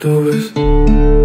Tú ves.